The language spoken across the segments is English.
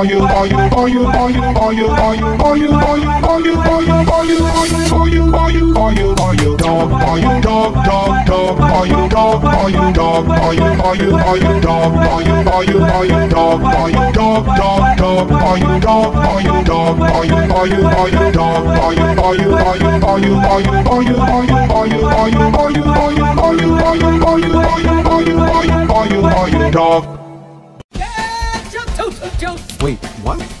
are you, are you, are you, are you, are you, are you, are you, are you, are you, are you, are you, are you, are you, are you, are you, dog, are you dog, dog, dog, are you dog, are you dog, are you, are you, are you dog, are you, are you, are you dog, are you dog, dog, dog, are you dog, are you dog, are you, are you, are you dog, are you, are you, are you, are you, are you, are you, are you, are you, are you, are you, are you, are you, are you, are you, are you, are you, are you, are you, are you, dog? Wait, what?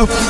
Oh.